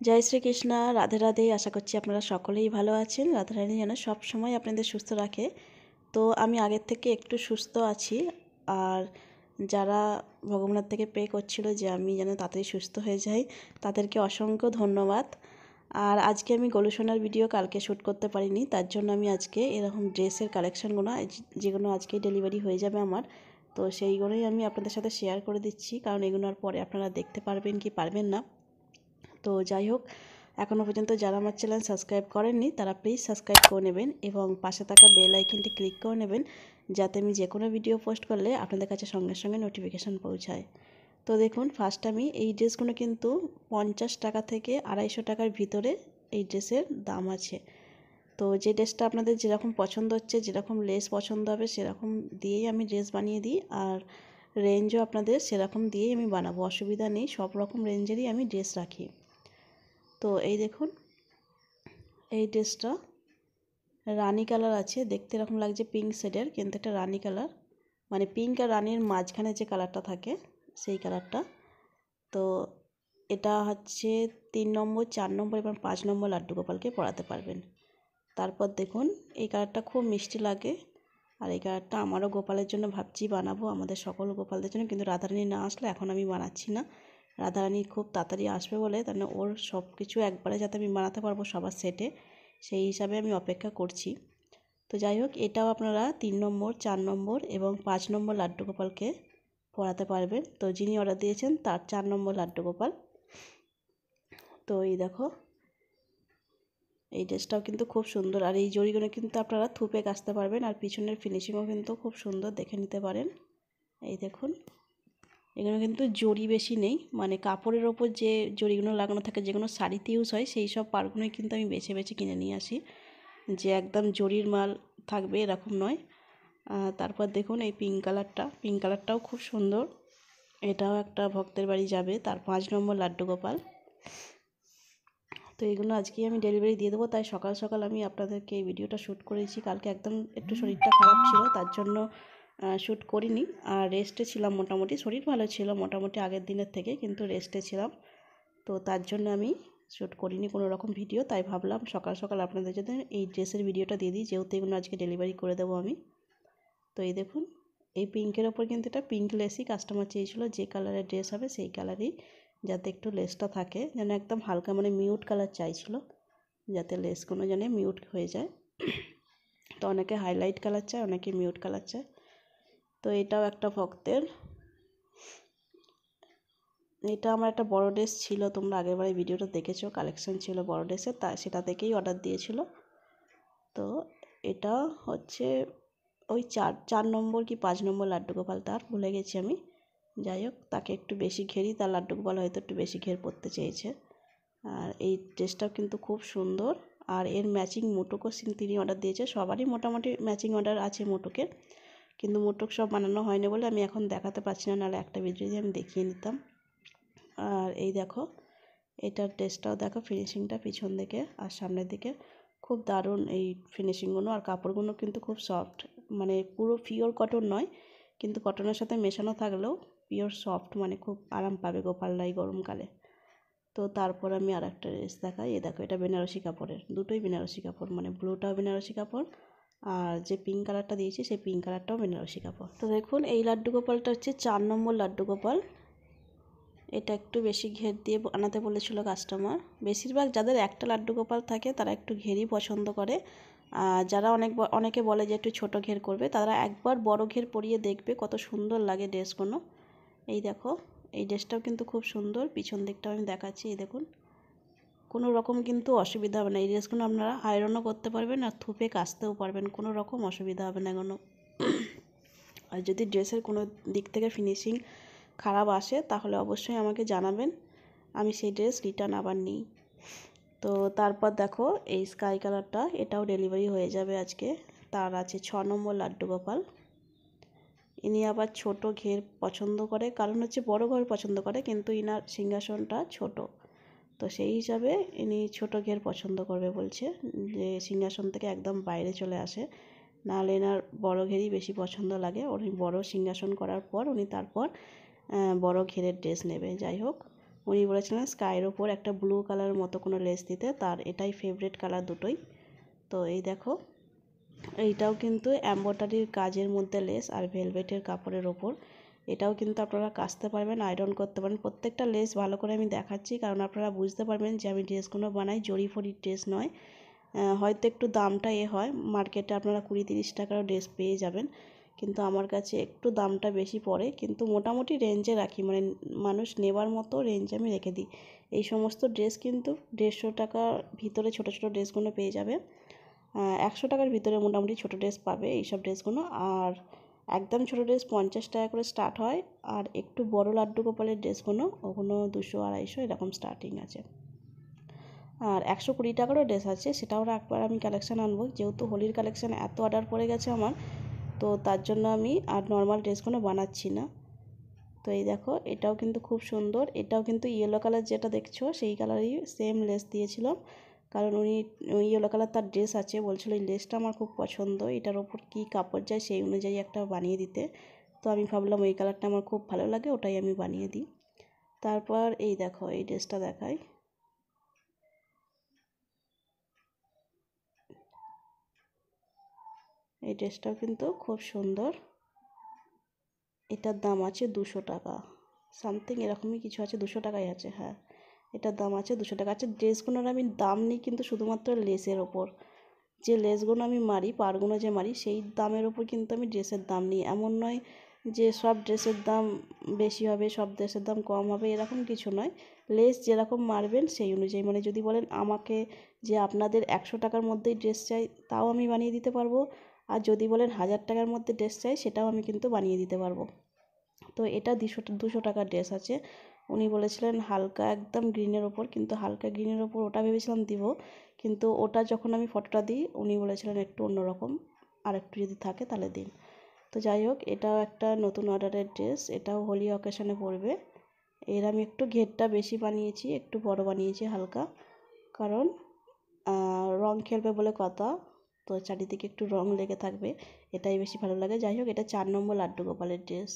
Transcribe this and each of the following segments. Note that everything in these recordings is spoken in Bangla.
জয় শ্রীকৃষ্ণ, রাধে রাধে। আশা করছি আপনারা সকলেই ভালো আছেন। রাধে রাধে যেন সবসময় আপনাদের সুস্থ রাখে। তো আমি আগের থেকে একটু সুস্থ আছি। আর যারা ভগবানের থেকে পে করছিল যে আমি যেন তাড়াতাড়ি সুস্থ হয়ে যাই, তাদেরকে অসংখ্য ধন্যবাদ। আর আজকে আমি গলুসোনার ভিডিও কালকে শ্যুট করতে পারিনি। তার জন্য আমি আজকে এরকম ড্রেসের কালেকশানগুলো যেগুলো আজকে ডেলিভারি হয়ে যাবে আমার, তো সেইগুলোই আমি আপনাদের সাথে শেয়ার করে দিচ্ছি। কারণ এগুলোর পরে আপনারা দেখতে পারবেন কি পারবেন না। তো যাই হোক এখনও পর্যন্ত যারা আমার চ্যানেল সাবস্ক্রাইব করেননি, তারা প্লিজ সাবস্ক্রাইব করে নেবেন এবং পাশে থাকা বেল আইকনটি ক্লিক করে নেবেন, যাতে আমি যে কোনো ভিডিও পোস্ট করলে আপনাদের কাছে সঙ্গে সঙ্গে নোটিফিকেশান পৌঁছায়। তো দেখুন ফার্স্ট আমি এই ড্রেসগুলো কিন্তু পঞ্চাশ টাকা থেকে আড়াইশো টাকার ভিতরে এই ড্রেসের দাম আছে। তো যে ড্রেসটা আপনাদের যেরকম পছন্দ হচ্ছে, যেরকম লেস পছন্দ হবে, সেরকম দিয়েই আমি ড্রেস বানিয়ে দিই, আর রেঞ্জও আপনাদের সেরকম দিয়েই আমি বানাবো, অসুবিধা নেই, সব রকম রেঞ্জেরই আমি ড্রেস রাখি। তো এই দেখুন, এই ড্রেসটা রানি কালার আছে। দেখতে এরকম লাগছে পিঙ্ক শেডের কিন্তু এটা রানি কালার। মানে পিঙ্ক আর রানির মাঝখানে যে কালারটা থাকে, সেই কালারটা। তো এটা হচ্ছে তিন নম্বর, চার নম্বর এবং পাঁচ নম্বর লাড্ডু গোপালকে পড়াতে পারবেন। তারপর দেখুন, এই কালারটা খুব মিষ্টি লাগে। আর এই কালারটা আমারও গোপালের জন্য ভাবছি বানাবো, আমাদের সকল গোপালদের জন্য, কিন্তু রাধারানী না আসলে এখন আমি বানাচ্ছি না। রাধারানী খুব তাড়াতাড়ি আসবে বলে তাহলে ওর সব কিছু একবারে যাতে আমি বানাতে পারব সবার সেটে সেই হিসাবে আমি অপেক্ষা করছি। তো যাই হোক, এটাও আপনারা তিন নম্বর, চার নম্বর এবং পাঁচ নম্বর লাড্ডু গোপালকে পড়াতে পারবেন। তো যিনি অর্ডার দিয়েছেন, তার চার নম্বর লাড্ডু গোপাল। তো এই দেখো, এই ড্রেসটাও কিন্তু খুব সুন্দর। আর এই জড়িগুলো কিন্তু আপনারা থুপে কাচতে পারবেন, আর পিছনের ফিনিশিংও কিন্তু খুব সুন্দর, দেখে নিতে পারেন। এই দেখুন। এগুলো কিন্তু জড়ি বেশি নেই। মানে কাপড়ের ওপর যে জড়িগুলো লাগানো থাকে, যেগুলো শাড়িতে ইউজ হয়, সেই সব পারগুলোই কিন্তু আমি বেছে বেছে কিনে নিয়ে আসি। যে একদম জরির মাল থাকবে এরকম নয়। তারপর দেখুন এই পিঙ্ক কালারটা পিঙ্ক কালারটাও খুব সুন্দর। এটাও একটা ভক্তের বাড়ি যাবে। তার পাঁচ নম্বর লাড্ডু গোপাল। তো এগুলো আজকেই আমি ডেলিভারি দিয়ে দেবো। তাই সকাল সকাল আমি আপনাদেরকে এই ভিডিওটা শ্যুট করেছি। কালকে একদম একটু শরীরটা খারাপ ছিল, তার জন্য শ্যুট করিনি। আর রেস্টে ছিলাম মোটামুটি। শরীর ভালো ছিল মোটামুটি আগের দিনের থেকে, কিন্তু রেস্টে ছিলাম। তো তার জন্য আমি শ্যুট করিনি কোনো রকম ভিডিও তাই ভাবলাম সকাল সকাল আপনাদের জন্য এই ড্রেসের ভিডিওটা দিয়ে দিই। যেহেতু এগুলো আজকে ডেলিভারি করে দেবো আমি। তো এই দেখুন, এই পিঙ্কের ওপর কিন্তু এটা পিঙ্ক লেসই কাস্টমার চেয়েছিলো। যে কালারের ড্রেস হবে সেই কালারই যাতে একটু লেসটা থাকে। যেন একদম হালকা মানে মিউট কালার চাইছিল, যাতে লেসগুলো যেন মিউট হয়ে যায়। তো অনেকে হাইলাইট কালার চায়, অনেকে মিউট কালার চায়। তো এটাও একটা ভক্তের। এটা আমার একটা বড় ড্রেস ছিল, তোমরা আগেরবারে ভিডিওটা দেখেছ, কালেকশন ছিল বড় ড্রেসের, তা সেটা থেকেই অর্ডার দিয়েছিল। তো এটা হচ্ছে ওই চার চার নম্বর কি পাঁচ নম্বর লাড্ডু গোপাল তার, ভুলে গেছি আমি। যাই হোক, তাকে একটু বেশি ঘেরি, তার লাড্ডু গোপাল হয়তো একটু বেশি ঘের পরতে চেয়েছে। আর এই ড্রেসটাও কিন্তু খুব সুন্দর, আর এর ম্যাচিং মোটুকও তিনি অর্ডার দিয়েছে, সবারই মোটামুটি ম্যাচিং অর্ডার আছে মোটুকের। কিন্তু মোটক সব বানানো হয়নি বলে আমি এখন দেখাতে পারছি না, নাহলে একটা ভিডিও দিয়ে আমি দেখিয়ে নিতাম। আর এই দেখো, এটার ড্রেসটাও দেখো ফিনিশিংটা পিছন দিকে আর সামনের দিকে। খুব দারুণ এই ফিনিশিংগুলো আর কাপড়গুলো কিন্তু খুব সফট মানে পুরো পিওর কটন নয়, কিন্তু কটনের সাথে মেশানো থাকলেও পিওর সফট মানে খুব আরাম পাবে গোপালরাই গরমকালে। তো তারপর আমি আর একটা ড্রেস দেখাই এ দেখো, এটা বেনারসি কাপড়ের, দুটোই বেনারসি কাপড় মানে ব্লুটাও বেনারসি কাপড় আর যে পিঙ্ক কালারটা দিয়েছি, সেই পিঙ্ক কালারটাও বেনারসি কাপড়। তো দেখুন, এই লাড্ডু গোপালটা হচ্ছে চার নম্বর লাড্ডু গোপাল। এটা একটু বেশি ঘের দিয়ে বানাতে বলেছিল কাস্টমার বেশিরভাগ যাদের একটা লাড্ডু গোপাল থাকে, তারা একটু ঘেরই পছন্দ করে। আর যারা অনেক অনেকে বলে যে একটু ছোট ঘের করবে, তারা একবার বড় ঘের পরিয়ে দেখবে কত সুন্দর লাগে ড্রেসগুলো এই দেখো, এই ড্রেসটাও কিন্তু খুব সুন্দর, পিছন দিকটাও আমি দেখাচ্ছি, এই দেখুন। কোনো রকম কিন্তু অসুবিধা হবে না। এই ড্রেসগুলো আপনারা আয়রনও করতে পারবেন আর থুপে কাচতেও পারবেন। কোনো রকম অসুবিধা হবে না কোনো। আর যদি ড্রেসের কোনো দিক থেকে ফিনিশিং খারাপ আসে, তাহলে অবশ্যই আমাকে জানাবেন। আমি সেই ড্রেস রিটার্ন আবার নিই। তো তারপর দেখো, এই স্কাই কালারটা এটাও ডেলিভারি হয়ে যাবে আজকে। তার আছে ছ নম্বর লাড্ডু গোপাল। ইনি আবার ছোট ঘের পছন্দ করে। কারণ হচ্ছে বড় ঘর পছন্দ করে, কিন্তু ইনার সিংহাসনটা ছোট। তো সেই হিসাবে ইনি ছোট ঘের পছন্দ করবে বলছে, যে সিংহাসন থেকে একদম বাইরে চলে আসে। নাহলে এনার বড় ঘেরই বেশি পছন্দ লাগে। উনি বড় সিংহাসন করার পর উনি তারপর বড় ঘেরের ড্রেস নেবে। যাই হোক, উনি বলেছিলেন স্কাইয়ের ওপর একটা ব্লু কালারের মতো কোনো লেস দিতে, তার এটাই ফেভারেট কালার দুটোই। তো এই দেখো, এইটাও কিন্তু অ্যাম্বোটারির কাজের মধ্যে লেস আর ভেলভেটের কাপড়ের ওপর। এটাও কিন্তু আপনারা কাচতে পারবেন আয়রন করতে পারেন প্রত্যেকটা লেস ভালো করে আমি দেখাচ্ছি, কারণ আপনারা বুঝতে পারবেন যে আমি ড্রেসগুলো বানাই জড়ি ফড়ির ড্রেস নয় হয়তো একটু দামটা এ হয় মার্কেটে আপনারা কুড়ি তিরিশ টাকারও ড্রেস পেয়ে যাবেন। কিন্তু আমার কাছে একটু দামটা বেশি পড়ে, কিন্তু মোটামুটি রেঞ্জে রাখি মানে মানুষ নেবার মতো রেঞ্জ আমি রেখে দিই। এই সমস্ত ড্রেস কিন্তু দেড়শো টাকার ভিতরে ছোটো ছোটো ড্রেসগুলো পেয়ে যাবে। একশো টাকার ভিতরে মোটামুটি ছোটো ড্রেস পাবে এইসব ড্রেসগুলো আর একদম ছোটো ড্রেস পঞ্চাশ টাকা করে স্টার্ট হয়, আর একটু বড় লাড্ডু গোপালের ড্রেসগুলো ওগুলো দুশো, আড়াইশো, এরকম স্টার্টিং আছে। আর একশো কুড়ি টাকারও ড্রেস আছে, সেটাও একবার আমি কালেকশান আনব, যেহেতু হোলির কালেকশান এত অর্ডার পড়ে গেছে আমার, তো তার জন্য আমি আর নর্মাল ড্রেসগুলো বানাচ্ছি না। তো এই দেখো, এটাও কিন্তু খুব সুন্দর, এটাও কিন্তু ইয়েলো কালার যেটা দেখছ, সেই কালারই সেম লেস দিয়েছিলাম। কারণ উনি ইয়েলো কালার তার ড্রেস আছে, বলছিল এই লেসটা আমার খুব পছন্দ, এটার ওপর কী কাপড় যায় সেই অনুযায়ী একটা বানিয়ে দিতে। তো আমি ভাবলাম এই কালারটা আমার খুব ভালো লাগে, ওটাই আমি বানিয়ে দিই। তারপর এই দেখো, এই ড্রেসটা দেখাই। এই ড্রেসটাও কিন্তু খুব সুন্দর। এটার দাম আছে দুশো টাকা। সামথিং এরকমই কিছু আছে, দুশো টাকাই আছে হ্যাঁ। এটার দাম আছে দুশো টাকা। আচ্ছা ড্রেসগুলোর আমি দাম নিই কিন্তু শুধুমাত্র লেসের ওপর। যে লেসগুলো আমি মারি পারগুলো যে মারি, সেই দামের ওপর কিন্তু আমি ড্রেসের দাম নিই। এমন নয় যে সব ড্রেসের দাম বেশি হবে, সব ড্রেসের দাম কম হবে, এরকম কিছু নয়। লেস যেরকম মারবেন সেই অনুযায়ী। মানে যদি বলেন আমাকে যে আপনাদের একশো টাকার মধ্যেই ড্রেস চাই, তাও আমি বানিয়ে দিতে পারব। আর যদি বলেন হাজার টাকার মধ্যে ড্রেস চাই, সেটাও আমি কিন্তু বানিয়ে দিতে পারব। তো এটা দুশো দুশো টাকার ড্রেস আছে। উনি বলেছিলেন, হালকা একদম গ্রিনের ওপর। কিন্তু হালকা গ্রিনের ওপর ওটা ভেবেছিলাম দিব, কিন্তু ওটা যখন আমি ফটোটা দিই, উনি বলেছিলেন একটু অন্যরকম। আর একটু যদি থাকে তাহলে দিন। তো যাই হোক, এটাও একটা নতুন অর্ডারের ড্রেস এটাও হোলি অকেশনে পড়বে এর আমি একটু ঘেরটা বেশি বানিয়েছি, একটু বড় বানিয়েছি হালকা। কারণ রং খেলবে বলে কথা, তো চারিদিকে একটু রং লেগে থাকবে, এটাই বেশি ভালো লাগে। যাই হোক, এটা চার নম্বর লাড্ডু গোপালের ড্রেস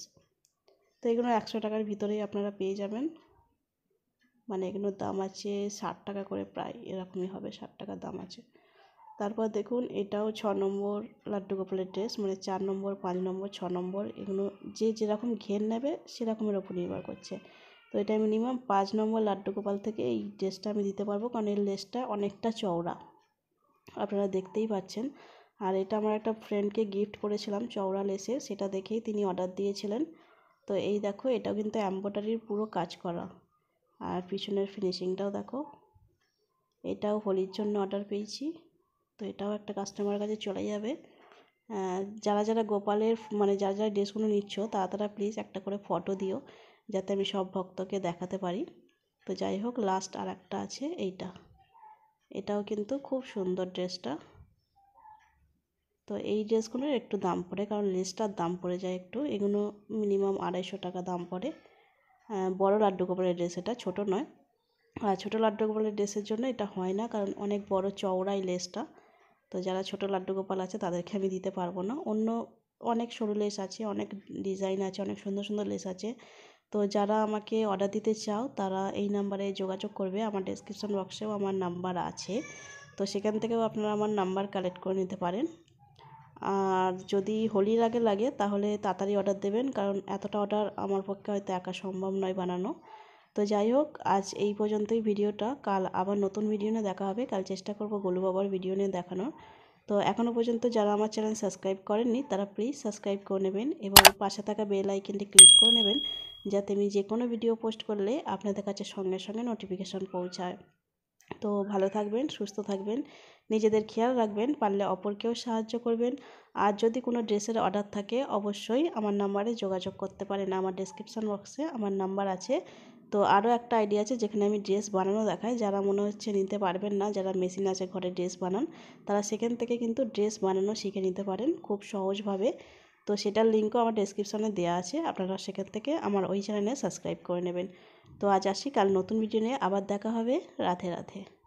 তো এগুলো একশো টাকার ভিতরেই আপনারা পেয়ে যাবেন। মানে এগুলোর দাম আছে ষাট টাকা করে প্রায়, এরকমই হবে ষাট টাকার দাম আছে। তারপর দেখুন, এটাও ছ নম্বর লাড্ডু গোপালের ড্রেস মানে চার নম্বর, পাঁচ নম্বর, ছ নম্বর, এগুলো যে যেরকম ঘের নেবে সেরকমের ওপর নির্ভর করছে। তো এটা মিনিমাম পাঁচ নম্বর লাড্ডু গোপাল থেকে এই ড্রেসটা আমি দিতে পারব, কারণ এই লেসটা অনেকটা চওড়া। আপনারা দেখতেই পাচ্ছেন। আর এটা আমার একটা ফ্রেন্ডকে গিফট করেছিলাম চওড়া লেসে সেটা দেখেই তিনি অর্ডার দিয়েছিলেন। তো এই দেখো, এটাও কিন্তু এম্ব্রয়ডারির পুরো কাজ করা। আর পিছনের ফিনিশিংটাও দেখো, এটাও হোলির জন্য অর্ডার পেয়েছি। তো এটাও একটা কাস্টমারের কাছে চলে যাবে। যারা যারা গোপালের মানে যারা যারা ড্রেসগুলো নিচ্ছ, তারা তারা প্লিজ একটা করে ফটো দিও, যাতে আমি সব ভক্তকে দেখাতে পারি। তো যাই হোক লাস্ট আর একটা আছে, এইটা। এটাও কিন্তু খুব সুন্দর ড্রেসটা তো এই ড্রেসগুলোর একটু দাম পড়ে, কারণ লেসটার দাম পড়ে যায় একটু। এগুলো মিনিমাম আড়াইশো টাকা দাম পড়ে। বড় লাড্ডু গোপালের ড্রেস, এটা ছোটো নয়। আর ছোটো লাড্ডু গোপালের ড্রেসের জন্য এটা হয় না, কারণ অনেক বড় চওড়াই লেসটা। তো যারা ছোটো লাড্ডু গোপাল আছে, তাদেরকে আমি দিতে পারব না। অন্য অনেক সরু লেস আছে, অনেক ডিজাইন আছে, অনেক সুন্দর সুন্দর লেস আছে। তো যারা আমাকে অর্ডার দিতে চাও, তারা এই নাম্বারে যোগাযোগ করবে। আমার ডেসক্রিপশন বক্সেও আমার নাম্বার আছে। তো সেখান থেকেও আপনারা আমার নাম্বার কালেক্ট করে নিতে পারেন। আর যদি হোলির আগে লাগে, তাহলে তাড়াতাড়ি অর্ডার দেবেন, কারণ এতটা অর্ডার আমার পক্ষে হয়তো একা সম্ভব নয় বানানো। তো যাই হোক, আজ এই পর্যন্তই ভিডিওটা। কাল আবার নতুন ভিডিও নিয়ে দেখা হবে। কাল চেষ্টা করব গোলু বাবার ভিডিও নিয়ে দেখানোর। তো এখনও পর্যন্ত যারা আমার চ্যানেল সাবস্ক্রাইব করেননি, তারা প্লিজ সাবস্ক্রাইব করে নেবেন এবং পাশে থাকা বেল আইকনটি ক্লিক করে নেবেন, যাতে আমি যে কোনো ভিডিও পোস্ট করলে আপনাদের কাছে সঙ্গে সঙ্গে নোটিফিকেশান পৌঁছায়। তো ভালো থাকবেন, সুস্থ থাকবেন। নিজেদের খেয়াল রাখবেন, পারলে অপরকেও সাহায্য করবেন। আর যদি কোনো ড্রেসের অর্ডার থাকে, অবশ্যই আমার নাম্বারে যোগাযোগ করতে পারেন। আমার ডেসক্রিপশান বক্সে আমার নাম্বার আছে। তো আরও একটা আইডিয়া আছে, যেখানে আমি ড্রেস বানানো দেখাই। যারা মনে হচ্ছে নিতে পারবেন না, যারা মেশিন আছে ঘরে ড্রেস বানান, তারা সেখান থেকে কিন্তু ড্রেস বানানো শিখে নিতে পারেন খুব সহজভাবে। তো সেটার লিঙ্কও আমার ডেসক্রিপশানে দেওয়া আছে। আপনারা সেখান থেকে আমার ওই চ্যানেলে সাবস্ক্রাইব করে নেবেন। তো আজ আসি, কাল নতুন ভিডিও নিয়ে আবার দেখা হবে। রাধে রাধে।